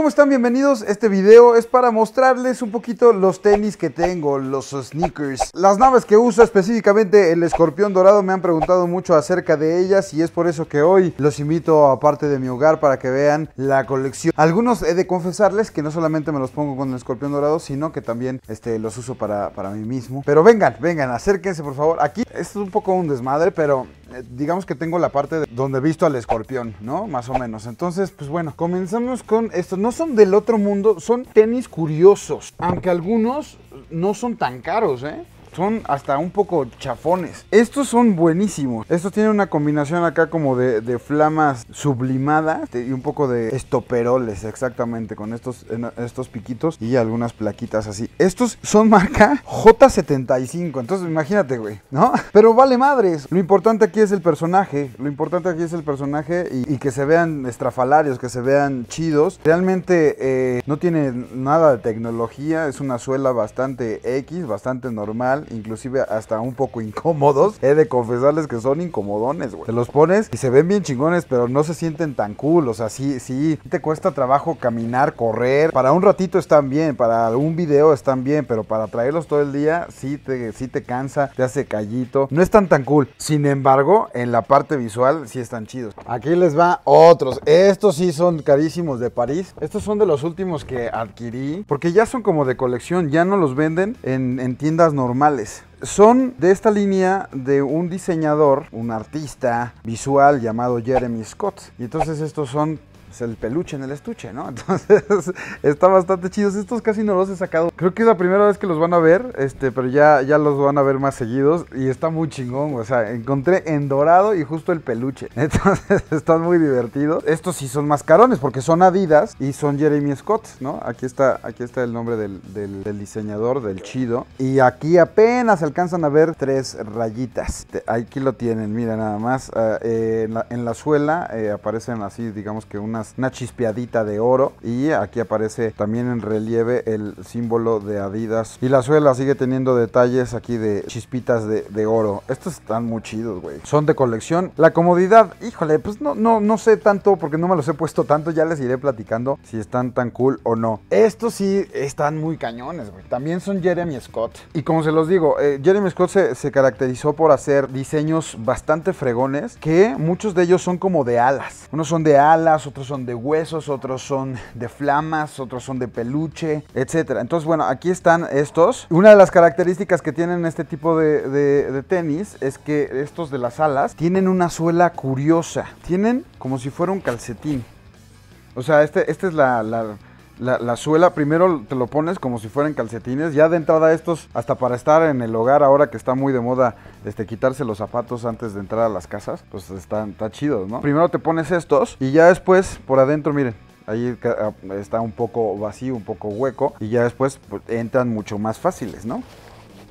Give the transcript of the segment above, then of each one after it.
¿cómo están? Bienvenidos. Este video es para mostrarles un poquito los tenis que tengo, los sneakers. Las naves que uso, específicamente el escorpión dorado, me han preguntado mucho acerca de ellas y es por eso que hoy los invito a parte de mi hogar para que vean la colección. Algunos he de confesarles que no solamente me los pongo con el escorpión dorado, sino que también este, los uso para, para mí mismo. Pero vengan, vengan, acérquense por favor. Aquí esto es un poco un desmadre, pero digamos que tengo la parte de donde he visto al escorpión, ¿no? Más o menos. Entonces, pues bueno, comenzamos con estos. No son del otro mundo, son tenis curiosos. Aunque algunos no son tan caros, ¿eh? Son hasta un poco chafones. Estos son buenísimos. Estos tienen una combinación acá como de, de flamas sublimadas y un poco de estoperoles, exactamente, con estos, estos piquitos y algunas plaquitas así. Estos son marca J75, entonces imagínate, güey, ¿no? Pero vale madres. Lo importante aquí es el personaje. Lo importante aquí es el personaje y, que se vean estrafalarios, que se vean chidos. Realmente eh, no tiene nada de tecnología, es una suela bastante X, bastante normal inclusive hasta un poco incómodos. He de confesarles que son incomodones, güey. Te los pones y se ven bien chingones, pero no se sienten tan cool. O sea, sí, sí, te cuesta trabajo caminar, correr. Para un ratito están bien, para un video están bien, pero para traerlos todo el día sí te, sí te cansa, te hace callito. No están tan cool. Sin embargo, en la parte visual sí están chidos. Aquí les va otros. Estos sí son carísimos de París. Estos son de los últimos que adquirí, porque ya son como de colección, ya no los venden en, en tiendas normales son de esta línea de un diseñador, un artista visual llamado Jeremy Scott. Y entonces estos son es el peluche en el estuche, ¿no? Entonces está bastante chidos. Estos casi no los he sacado. Creo que es la primera vez que los van a ver, este, pero ya, ya los van a ver más seguidos y está muy chingón. O sea, encontré en dorado y justo el peluche. Entonces están muy divertidos. Estos sí son más carones porque son Adidas y son Jeremy Scott, ¿no? Aquí está, aquí está el nombre del, diseñador, del chido. Y aquí apenas alcanzan a ver tres rayitas. Aquí lo tienen, mira nada más. Ah, eh, en, la, suela eh, aparecen así, digamos que una una chispeadita de oro y aquí aparece también en relieve el símbolo de Adidas y la suela sigue teniendo detalles aquí de chispitas de, oro. Estos están muy chidos, güey. Son de colección. La comodidad, híjole, pues no, no, no sé tanto porque no me los he puesto tanto. Ya les iré platicando si están tan cool o no. Estos sí están muy cañones, güey. También son Jeremy Scott. Y como se los digo, eh, Jeremy Scott se, se caracterizó por hacer diseños bastante fregones que muchos de ellos son como de alas. Unos son de alas, otros son de huesos, otros son de flamas, otros son de peluche, etcétera. Entonces, bueno, aquí están estos. Una de las características que tienen este tipo de, tenis es que estos de las alas tienen una suela curiosa. Tienen como si fuera un calcetín. O sea, este, esta es la, suela primero te lo pones como si fueran calcetines. Ya de entrada estos, hasta para estar en el hogar ahora que está muy de moda este, quitarse los zapatos antes de entrar a las casas, pues están está chidos, ¿no? Primero te pones estos y ya después por adentro, miren, ahí ah, está un poco vacío, un poco hueco y ya después pues, entran mucho más fáciles, ¿no?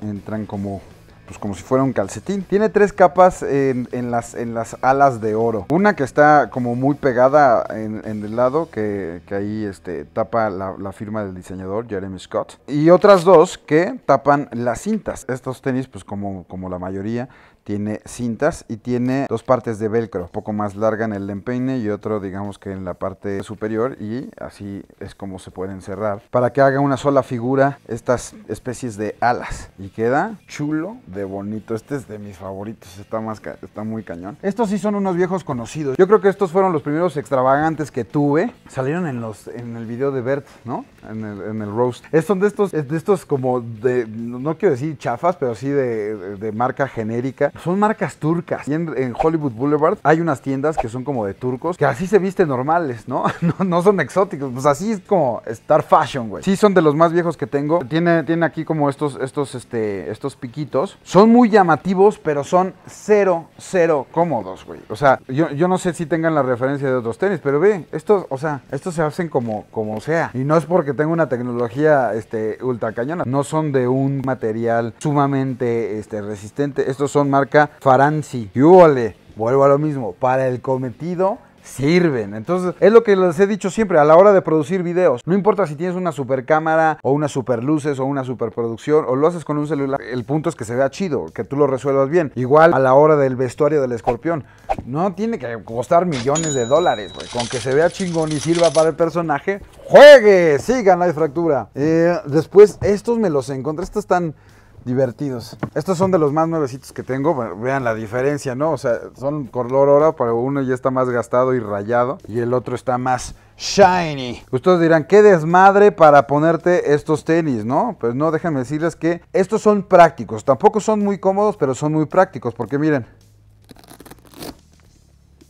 Entran como pues como si fuera un calcetín. Tiene tres capas en, las, en las alas de oro. Una que está como muy pegada en, el lado, que, ahí este, tapa la, la, firma del diseñador, Jeremy Scott. Y otras dos que tapan las cintas. Estos tenis, pues como, como la mayoría, tiene cintas y tiene dos partes de velcro, un poco más larga en el empeine y otro digamos que en la parte superior y así es como se pueden cerrar para que haga una sola figura estas especies de alas y queda chulo de bonito. Este es de mis favoritos, está, más está muy cañón. Estos sí son unos viejos conocidos. Yo creo que estos fueron los primeros extravagantes que tuve. Salieron en, los, en el video de Bert, ¿no? En el, en el roast. Son de estos, de estos como de, no quiero decir chafas, pero sí de, de marca genérica son marcas turcas. Y en, Hollywood Boulevard hay unas tiendas que son como de turcos, que así se visten normales, ¿no? No, son exóticos, pues así es como Star Fashion, güey. Sí, son de los más viejos que tengo. Tiene, tiene aquí como estos, estos, este, estos piquitos. Son muy llamativos, pero son cero, cero cómodos, güey. O sea, yo, yo no sé si tengan la referencia de otros tenis, pero ve, estos, o sea, estos se hacen como, como sea. Y no es porque tenga una tecnología este, ultra cañona. No son de un material sumamente este, resistente. Estos son marcas Faranzi. Y vuelvo a lo mismo. Para el cometido sirven. Entonces, es lo que les he dicho siempre a la hora de producir videos. No importa si tienes una super cámara o una super luces o una super producción o lo haces con un celular. El punto es que se vea chido, que tú lo resuelvas bien. Igual a la hora del vestuario del escorpión. No tiene que costar millones de dólares, güey. Con que se vea chingón y sirva para el personaje, juegue, sigan la fractura. Eh, después, estos me los encontré. Estos están divertidos. Estos son de los más nuevecitos que tengo. vean la diferencia, ¿no? O sea, son color oro, pero uno ya está más gastado y rayado y el otro está más shiny. Ustedes dirán, qué desmadre para ponerte estos tenis, ¿no? Pues no, déjenme decirles que estos son prácticos. Tampoco son muy cómodos, pero son muy prácticos porque miren,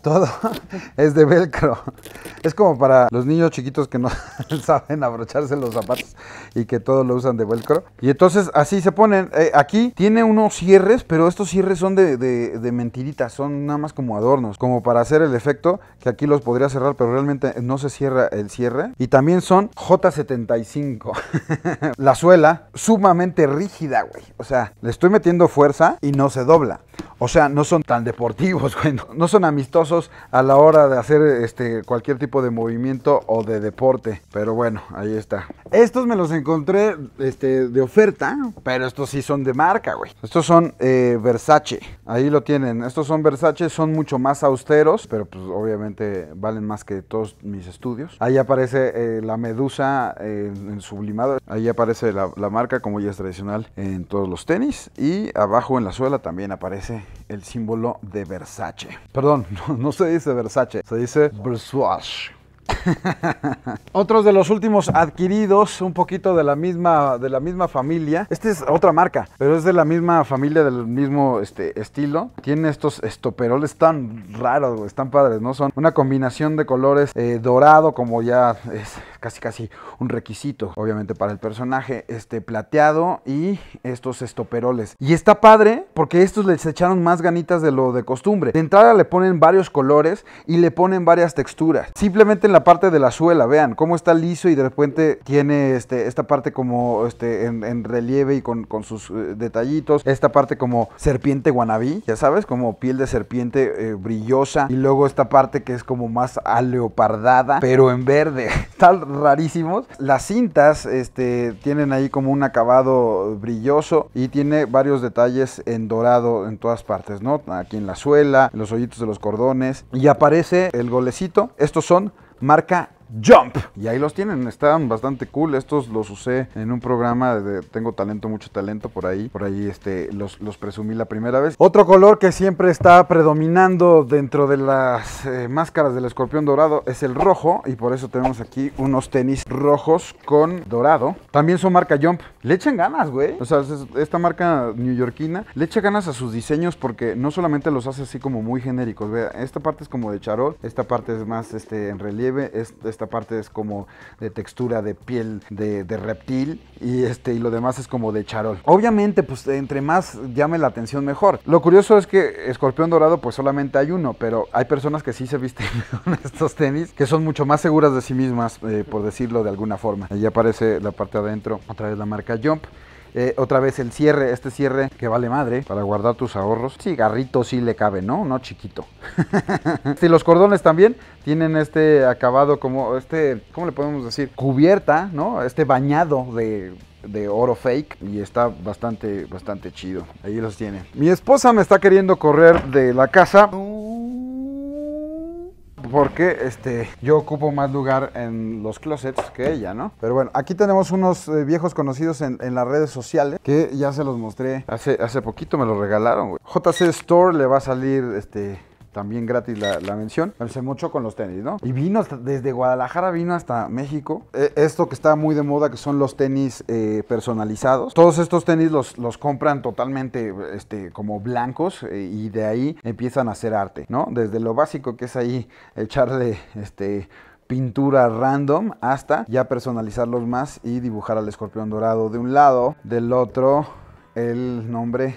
todo es de velcro. Es como para los niños chiquitos que no saben abrocharse los zapatos y que todo lo usan de velcro. Y entonces así se ponen. Eh, aquí tiene unos cierres, pero estos cierres son de, de, mentiritas, son nada más como adornos, como para hacer el efecto que aquí los podría cerrar, pero realmente no se cierra el cierre. Y también son J75. La suela sumamente rígida, güey. O sea, le estoy metiendo fuerza y no se dobla. O sea, no son tan deportivos, güey. No son amistosos a la hora de hacer este, cualquier tipo de movimiento o de deporte. Pero bueno, ahí está. Estos me los encontré este, de oferta, pero estos sí son de marca, güey. Estos son eh, Versace. Ahí lo tienen. Estos son Versace, son mucho más austeros, pero pues obviamente valen más que todos mis estudios. Ahí aparece eh, la medusa en sublimado. Ahí aparece la marca, como ya es tradicional en todos los tenis. Y abajo en la suela también aparece el símbolo de Versace. Perdón, no, se dice Versace, se dice Versace. Otros de los últimos adquiridos, un poquito de la misma, de la misma familia. Esta es otra marca, pero es de la misma familia, del mismo este, estilo. Tiene estos estoperoles tan raros, están padres, ¿no? Son una combinación de colores eh, dorado, como ya es casi casi un requisito, obviamente, para el personaje, este plateado y estos estoperoles. Y está padre porque estos les echaron más ganitas de lo de costumbre. De entrada le ponen varios colores y le ponen varias texturas. Simplemente en la parte de la suela, vean cómo está liso y de repente tiene este, esta parte como este, en, relieve y con, sus eh, detallitos. Esta parte como serpiente guanabí, ya sabes, como piel de serpiente eh, brillosa. Y luego esta parte que es como más aleopardada, pero en verde. Tal rarísimos. Las cintas este, tienen ahí como un acabado brilloso y tiene varios detalles en dorado en todas partes, ¿no? Aquí en la suela, los hoyitos de los cordones. Y aparece el golecito. Estos son marca Jump. Y ahí los tienen, están bastante cool. Estos los usé en un programa de Tengo Talento, Mucho Talento por ahí. Por ahí este, los, los presumí la primera vez. Otro color que siempre está predominando dentro de las eh, máscaras del escorpión dorado es el rojo. Y por eso tenemos aquí unos tenis rojos con dorado. También son marca Jump. Le echan ganas, güey. O sea, esta marca neoyorquina le echa ganas a sus diseños porque no solamente los hace así como muy genéricos. Vea, esta parte es como de charol, esta parte es más este, en relieve, esta parte es como de textura de piel de, reptil y este y lo demás es como de charol. Obviamente, pues entre más llame la atención mejor. Lo curioso es que escorpión dorado pues solamente hay uno, pero hay personas que sí se visten con estos tenis que son mucho más seguras de sí mismas, eh, por decirlo de alguna forma. Ahí aparece la parte adentro, otra vez la marca Jump. Eh, otra vez el cierre, este cierre que vale madre para guardar tus ahorros. Cigarrito sí le cabe, ¿no? No chiquito. sí, los cordones también tienen este acabado como este, ¿cómo le podemos decir? Cubierta, ¿no? Este bañado de de oro fake y está bastante bastante chido. Ahí los tiene. Mi esposa me está queriendo correr de la casa porque este, yo ocupo más lugar en los closets que ella, ¿no? Pero bueno, aquí tenemos unos eh, viejos conocidos en, las redes sociales que ya se los mostré hace, hace poquito, me los regalaron, güey. JC Store le va a salir este también gratis la, mención. Pensé mucho con los tenis, ¿no? Y vino desde Guadalajara, vino hasta México. E, esto que está muy de moda, que son los tenis eh, personalizados. Todos estos tenis los, los compran totalmente este, como blancos eh, y de ahí empiezan a hacer arte, ¿no? Desde lo básico que es ahí echarle este pintura random hasta ya personalizarlos más y dibujar al escorpión dorado de un lado, del otro el nombre,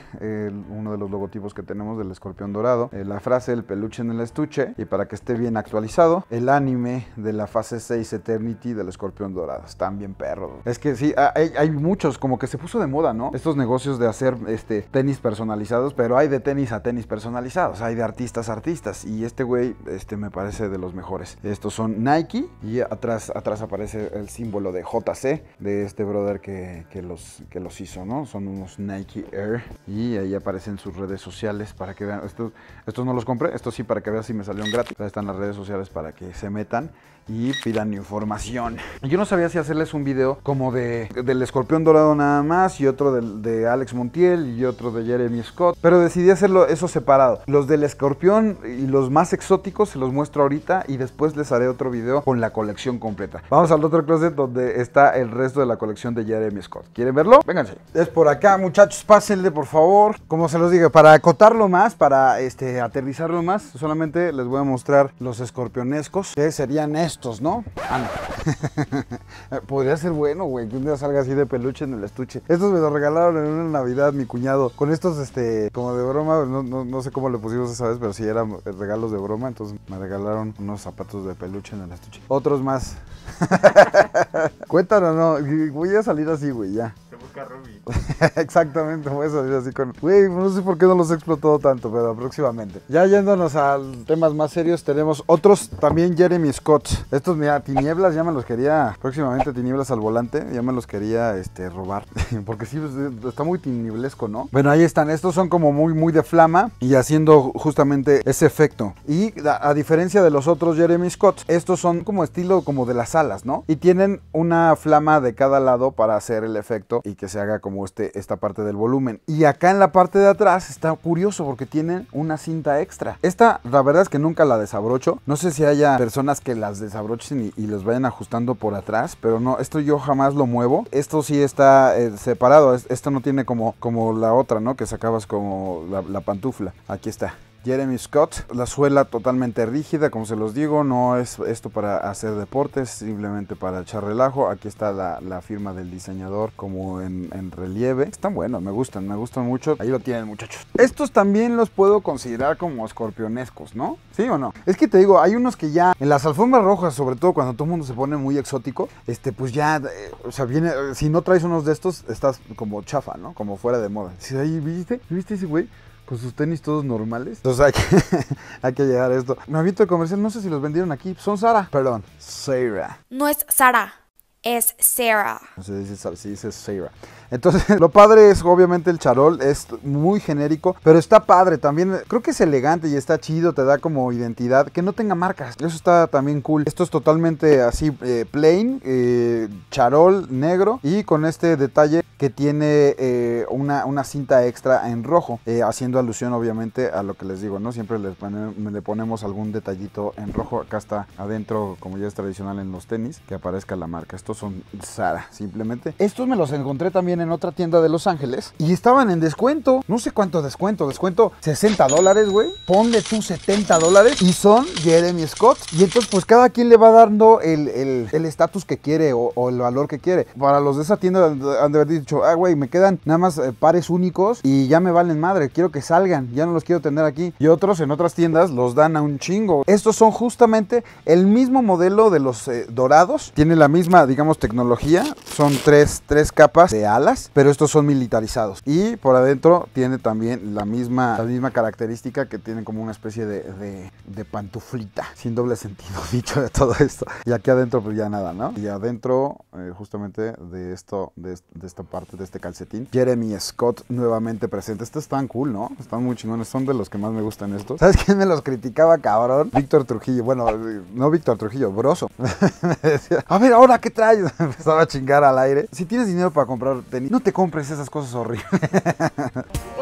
uno de los logotipos que tenemos del escorpión dorado, eh, la frase el peluche en el estuche y para que esté bien actualizado, el anime de la fase 6 Eternity del escorpión dorado. Están bien perros. Es que sí, ah, hay, hay muchos, como que se puso de moda, ¿no? Estos negocios de hacer este, tenis personalizados, pero hay de tenis a tenis personalizados, hay de artistas a artistas y este güey este, me parece de los mejores. Estos son Nike y atrás, atrás aparece el símbolo de JC de este brother que, que los, que los hizo, ¿no? Son unos Nike Air y ahí aparecen sus redes sociales para que vean. Estos, estos no los compré, estos sí para que vean si me salieron gratis. Ahí están las redes sociales para que se metan y pidan información. Yo no sabía si hacerles un video como de del escorpión dorado nada más y otro del- de, Alex Montiel y otro de Jeremy Scott, pero decidí hacerlo eso separado. Los del escorpión y los más exóticos se los muestro ahorita y después les haré otro video con la colección completa. Vamos al otro closet donde está el resto de la colección de Jeremy Scott. ¿Quieren verlo? Vénganse. Es por acá, muchachos, pásenle por favor. Como se los digo, para acotarlo más, para este aterrizarlo más, solamente les voy a mostrar los escorpionescos, que serían estos, ¿no? Ah, no. Podría ser bueno, güey, que un día salga así de peluche en el estuche. Estos me los regalaron en una Navidad mi cuñado. Con estos, este, como de broma, no, no- no sé cómo le pusimos esa vez, pero sí eran regalos de broma. Entonces me regalaron unos zapatos de peluche en el estuche. Otros más. Cuéntanos, no. Voy a salir así, güey, ya. Exactamente, voy a así con. Güey, no sé por qué no los he explotado tanto, pero próximamente. Ya yéndonos a temas más serios, tenemos otros también Jeremy Scott. Estos, mira, tinieblas, ya me los quería. Próximamente tinieblas al volante, ya me los quería este, robar. Porque sí, pues, está muy tiniblesco, ¿no? Bueno, ahí están. Estos son como muy, muy de flama y haciendo justamente ese efecto. Y a, a diferencia de los otros Jeremy Scott, estos son como estilo como de las alas, ¿no? Y tienen una flama de cada lado para hacer el efecto y que se haga como este, esta parte del volumen. Y acá en la parte de atrás está curioso porque tienen una cinta extra. Esta, la verdad es que nunca la desabrocho. No sé si haya personas que las desabrochen y, y los vayan ajustando por atrás, pero no, esto yo jamás lo muevo. Esto sí está eh, separado. Es- Esto no tiene como, como la otra, ¿no? Que sacabas como la pantufla. Aquí está. Jeremy Scott, la suela totalmente rígida, como se los digo, no es esto para hacer deportes, simplemente para echar relajo. Aquí está la, firma del diseñador como en, relieve. Están buenos, me gustan, me gustan mucho. Ahí lo tienen muchachos. Estos también los puedo considerar como escorpionescos, ¿no? ¿Sí o no? Es que te digo, hay unos que ya en las alfombras rojas, sobre todo cuando todo el mundo se pone muy exótico, este pues ya, eh, o sea, viene, si no traes unos de estos, estás como chafa, ¿no? Como fuera de moda. Sí, ahí, ¿viste? ¿Viste ese güey? Con sus tenis todos normales. Entonces hay que, hay que llegar a esto. Me aviento el comercial, no sé si los vendieron aquí. Son Sara. Perdón, Sarah. No es Sara, es Sarah. Se dice, Sarah. Entonces, lo padre es obviamente el charol, es muy genérico, pero está padre también. Creo que es elegante y está chido, te da como identidad. Que no tenga marcas, eso está también cool. Esto es totalmente así, eh, plain, eh, charol negro y con este detalle que tiene eh, una, una cinta extra en rojo, haciendo alusión obviamente a lo que les digo, ¿no? Siempre pone- le ponemos algún detallito en rojo. Acá está adentro, como ya es tradicional en los tenis, que aparezca la marca. Son Sara, simplemente. Estos me los encontré también en otra tienda de Los Ángeles y estaban en descuento. No sé cuánto descuento, descuento 60 dólares, güey. Ponle tú 70 dólares y son Jeremy Scott. Y entonces, pues cada quien le va dando el el- el estatus que quiere o, o el valor que quiere. Para los de esa tienda han de haber dicho, ah, güey, me quedan nada más eh, pares únicos y ya me valen madre. Quiero que salgan, ya no los quiero tener aquí. Y otros en otras tiendas los dan a un chingo. Estos son justamente el mismo modelo de los eh, dorados. Tiene la misma, digamos, tecnología. Son tres, tres capas de alas, pero estos son militarizados. Y por adentro tiene también la misma, la misma característica que tienen como una especie de, de, pantuflita. Sin doble sentido, dicho de todo esto. Y aquí adentro, pues ya nada, ¿no? Y adentro, eh, justamente de esto, de, est- de esta parte de este calcetín, Jeremy Scott nuevamente presente. Estos están cool, ¿no? Están muy chingones. Son de los que más me gustan estos. ¿Sabes quién me los criticaba, cabrón? Víctor Trujillo. Bueno, eh, no Víctor Trujillo, Broso. me decía, a ver, ahora qué traes. Empezaba a chingar al aire. Si tienes dinero para comprar tenis, no te compres esas cosas horribles.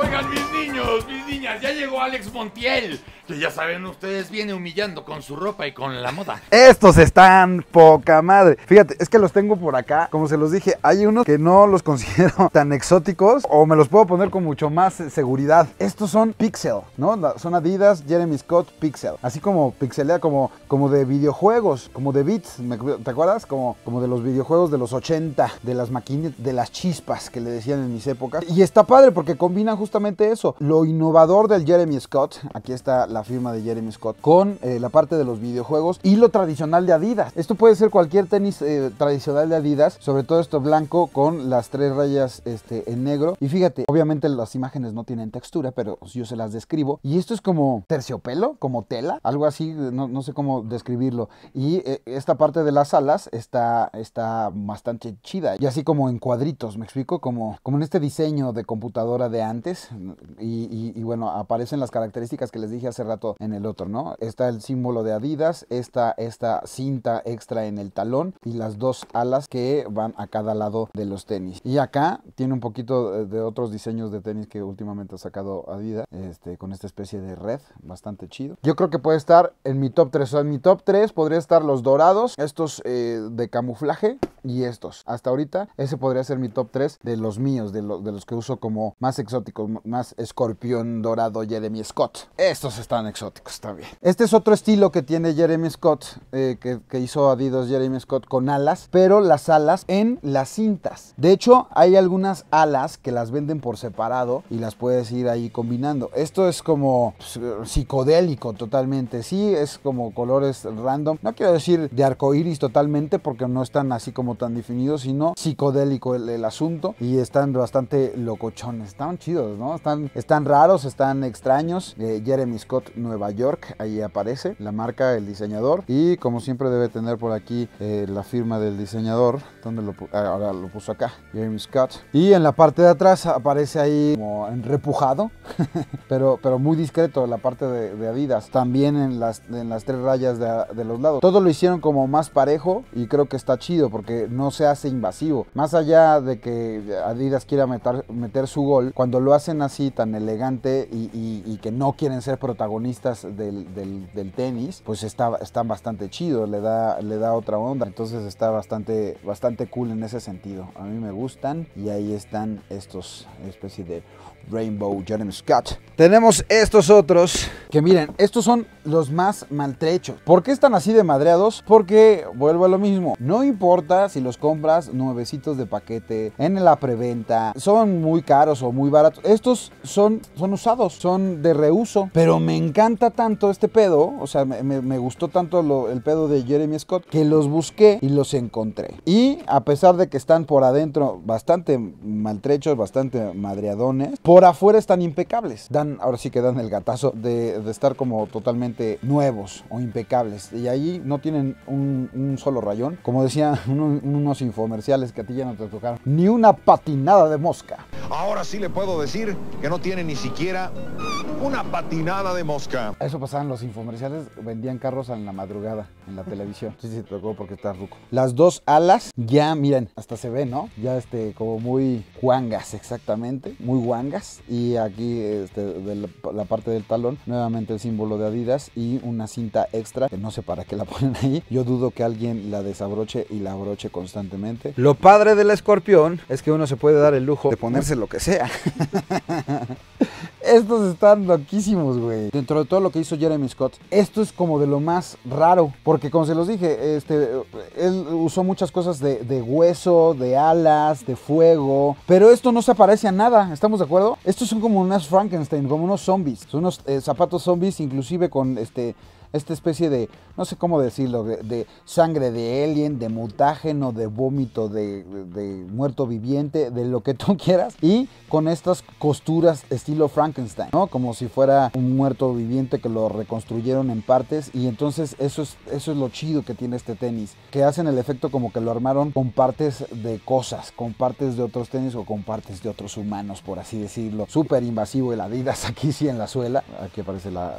Alex Montiel, que ya saben ustedes viene humillando con su ropa y con la moda. Estos están poca madre. Fíjate, es que los tengo por acá. Como se los dije, hay unos que no los considero tan exóticos o me los puedo poner con mucho más eh, seguridad. Estos son Pixel, ¿no? Son Adidas Jeremy Scott Pixel. Así como pixelea, como, como de videojuegos, como de beats. ¿me- ¿Te acuerdas? Como, como de los videojuegos de los 80, de las maquinitas, de las chispas que le decían en mis épocas. Y está padre porque combinan justamente eso. Lo innovador del Jeremy Scott, aquí está la firma de Jeremy Scott, con eh, la parte de los videojuegos y lo tradicional de Adidas. Esto puede ser cualquier tenis eh, tradicional de Adidas, sobre todo esto blanco con las tres rayas este, en negro. Y fíjate, obviamente las imágenes no tienen textura, pero yo se las describo. Y esto es como terciopelo, como tela, algo así, no, sé cómo describirlo. Y eh, esta parte de las alas está, está bastante chida. Y así como en cuadritos, ¿me explico? Como, como en este diseño de computadora de antes. Y, y- y bueno, aparecen las características que les dije hace rato en el otro, ¿no? Está el símbolo de Adidas, está esta cinta extra en el talón y las dos alas que van a cada lado de los tenis. Y acá tiene un poquito de- de otros diseños de tenis que últimamente ha sacado Adidas, este, con esta especie de red, bastante chido. Yo creo que puede estar en mi top 3. O sea, en mi top 3 podría estar los dorados, estos eh, de camuflaje y estos. Hasta ahorita, ese podría ser mi top 3 de los míos, de, lo- de los que uso como más exóticos, más escorpión dorado Jeremy Scott. Estos están exóticos también. Este es otro estilo que tiene Jeremy Scott, eh, que, hizo Adidas Jeremy Scott con alas, pero las alas en las cintas. De hecho, hay algunas alas que las venden por separado y las puedes ir ahí combinando. Esto es como pues, psicodélico totalmente. Sí, es como colores random. No quiero decir de arcoíris totalmente porque no están así como tan definidos, sino psicodélico el, el asunto y están bastante locochones. Están chidos, ¿no? Están, están raros, están extraños. Eh, Jeremy Scott, Nueva York, ahí aparece la marca, el diseñador y como siempre debe tener por aquí eh, la firma del diseñador. ¿Dónde lo ah, Ahora lo puso acá, Jeremy Scott. Y en la parte de atrás aparece ahí como en repujado, pero, pero muy discreto la parte de, Adidas. También en las, en las tres rayas de, los lados. Todo lo hicieron como más parejo y creo que está chido porque no se hace invasivo. Más allá de que Adidas quiera meter, meter su gol, cuando lo hacen así tan elegante y- y que no quieren ser protagonistas del, del- tenis, pues está, están bastante chido, le da, le da otra onda. Entonces está bastante, bastante cool en ese sentido. A mí me gustan y ahí están estos especie de Rainbow Jeremy Scott. Tenemos estos otros que miren, estos son los más maltrechos. ¿Por qué están así de madreados? Porque vuelvo a lo mismo. No importa si los compras nuevecitos de paquete en la preventa, son muy caros o muy baratos. Estos son, son usados, son de reuso. Pero me encanta tanto este pedo, o sea, me, gustó tanto el pedo de Jeremy Scott que los busqué y los encontré. Y a pesar de que están por adentro bastante maltrechos, bastante madreadones, por afuera están impecables. Dan, ahora sí que dan el gatazo de, estar como totalmente nuevos o impecables. Y ahí no tienen un, solo rayón. Como decían uno- unos infomerciales que a ti ya no te tocaron. Ni una patinada de mosca. Ahora sí le puedo decir que no tiene ni siquiera una patinada de mosca. Eso pasaban los infomerciales, vendían carros en la madrugada en la televisión. Sí, sí, te tocó porque estás ruco. Las dos alas, ya miren, hasta se ve, ¿no? Ya este, como muy guangas, exactamente, muy guangas. Y aquí, este, de la, la parte del talón, nuevamente el símbolo de Adidas y una cinta extra, que no sé para qué la ponen ahí. Yo dudo que alguien la desabroche y la abroche constantemente. Lo padre del escorpión es que uno se puede dar el lujo de ponerse lo que sea. Estos están loquísimos, güey. Dentro de todo lo que hizo Jeremy Scott, esto es como de lo más raro. Porque como se los dije, este, él usó muchas cosas de, de hueso, de alas, de fuego. Pero esto no se parece a nada, ¿estamos de acuerdo? Estos son como unas Frankenstein, como unos zombies. Son unos eh, zapatos zombies, inclusive con este esta especie de, no sé cómo decirlo, de, sangre de alien, de mutágeno, de vómito de, de- muerto viviente, de lo que tú quieras, y con estas costuras estilo Frankenstein, ¿no? Como si fuera un muerto viviente que lo reconstruyeron en partes, y entonces eso es, eso es lo chido que tiene este tenis, que hacen el efecto como que lo armaron con partes de cosas, con partes de otros tenis o con partes de otros humanos, por así decirlo. Súper invasivo el Adidas aquí sí en la suela, aquí aparece la-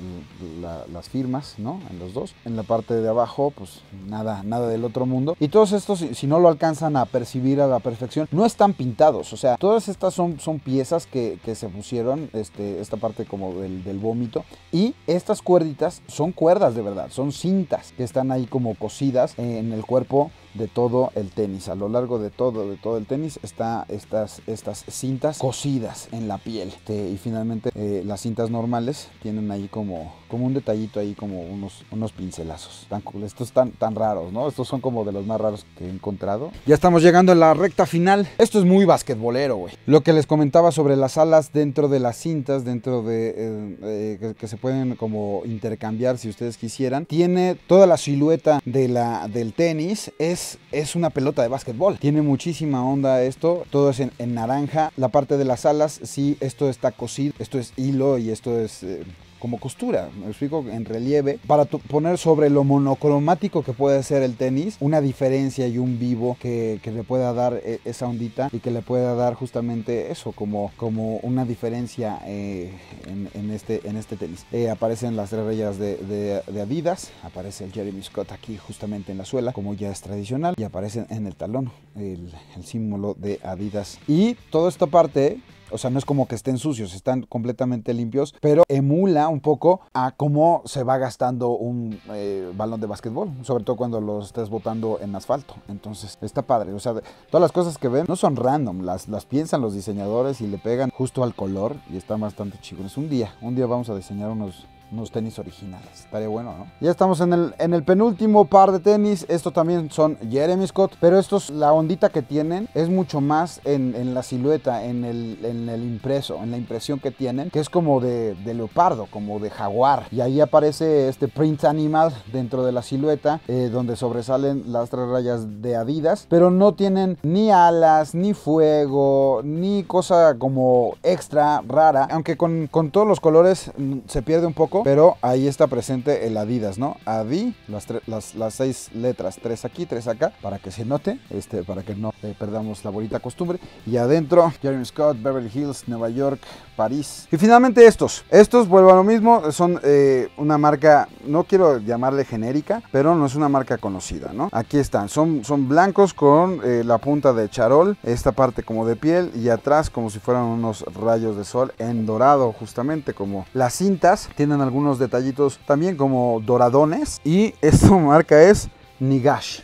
la- las firmas En los dos. En la parte de abajo, pues nada, nada del otro mundo. Y todos estos, si, si no lo alcanzan a percibir a la perfección, no están pintados. O sea, todas estas son, son piezas que, que se pusieron, este, esta parte como del, del vómito. Y estas cuerditas son cuerdas de verdad, son cintas que están ahí como cosidas en el cuerpo de todo el tenis. A lo largo de todo, de todo el tenis está estas, estas cintas cosidas en la piel. Este, y finalmente eh, las cintas normales tienen ahí como, como un detallito ahí, como unos, pincelazos. Tan, estos están tan raros, ¿no? Estos son como de los más raros que he encontrado. Ya estamos llegando a la recta final. Esto es muy basquetbolero, güey. Lo que les comentaba sobre las alas dentro de las cintas, dentro de eh, eh, que, se pueden como intercambiar si ustedes quisieran. Tiene toda la silueta de la, del tenis. Es es, una pelota de básquetbol. Tiene muchísima onda esto. Todo es en, en naranja. La parte de las alas, sí, esto está cosido. Esto es hilo y esto es... Eh, como costura, me explico, en relieve, para poner sobre lo monocromático que puede ser el tenis, una diferencia y un vivo que, que le pueda dar eh, esa ondita y que le pueda dar justamente eso, como, como una diferencia eh, en, este, en este tenis. Eh, aparecen las tres rayas de, Adidas, aparece el Jeremy Scott aquí justamente en la suela, como ya es tradicional, y aparece en el talón el, el símbolo de Adidas. Y toda esta parte o sea, no es como que estén sucios, están completamente limpios, pero emula un poco a cómo se va gastando un eh, balón de básquetbol, sobre todo cuando lo estés botando en asfalto. Entonces, está padre. O sea, todas las cosas que ven no son random, las, las piensan los diseñadores y le pegan justo al color y están bastante chicos. Un día, un día vamos a diseñar unos unos tenis originales. Estaría bueno, ¿no? Ya estamos en el, en el penúltimo par de tenis. Estos también son Jeremy Scott, pero estos, la ondita que tienen es mucho más en, en la silueta, en el, en el, impreso, en la impresión que tienen, que es como de, de, leopardo, como de jaguar. Y ahí aparece este print animal dentro de la silueta, eh, donde sobresalen las tres rayas de Adidas, pero no tienen ni alas, ni fuego, ni cosa como extra rara, aunque con, con todos los colores mm, se pierde un poco pero ahí está presente el Adidas, ¿no? Adi, las, las, las, seis letras, tres aquí, tres acá, para que se note, este, para que no eh, perdamos la bonita costumbre. Y adentro, Jeremy Scott, Beverly Hills, Nueva York, París. Y finalmente estos. Estos, vuelvo a lo mismo, son eh, una marca, no quiero llamarle genérica, pero no es una marca conocida, ¿no? Aquí están, son, son blancos con eh, la punta de charol, esta parte como de piel y atrás como si fueran unos rayos de sol en dorado, justamente como las cintas tienen algunos detallitos también como doradones y esta marca es Nigash.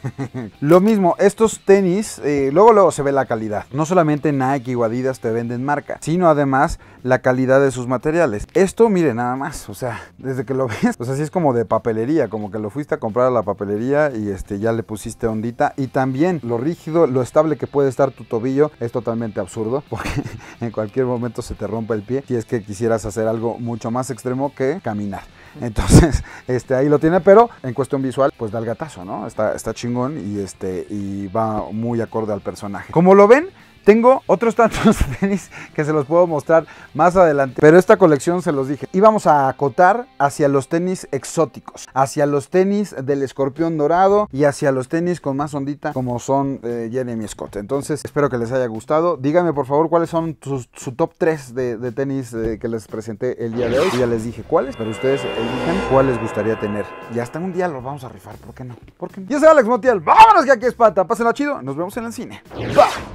Lo mismo, estos tenis, eh, luego luego se ve la calidad. No solamente Nike o Adidas te venden marca, sino además la calidad de sus materiales. Esto, mire, nada más, o sea, desde que lo ves, o sea, sí es como de papelería, como que lo fuiste a comprar a la papelería y este ya le pusiste ondita. Y también lo rígido, lo estable que puede estar tu tobillo es totalmente absurdo, porque en cualquier momento se te rompe el pie si es que quisieras hacer algo mucho más extremo que caminar. Entonces, este, ahí lo tiene, pero en cuestión visual, pues da el gatazo, ¿no? Está, está chingón y, este, y va muy acorde al personaje. Como lo ven, tengo otros tantos tenis que se los puedo mostrar más adelante, pero esta colección se los dije. Íbamos a acotar hacia los tenis exóticos, hacia los tenis del escorpión dorado y hacia los tenis con más ondita como son eh, Jeremy Scott. Entonces, espero que les haya gustado. Díganme por favor cuáles son su top 3 de, tenis eh, que les presenté el día de hoy. Ya les dije cuáles, pero ustedes eligen cuál les gustaría tener. Y hasta un día los vamos a rifar, ¿por qué no? ¿Por qué no? Yo soy Alex Montiel, vámonos que aquí es pata, pásenla chido, nos vemos en el cine. Bye.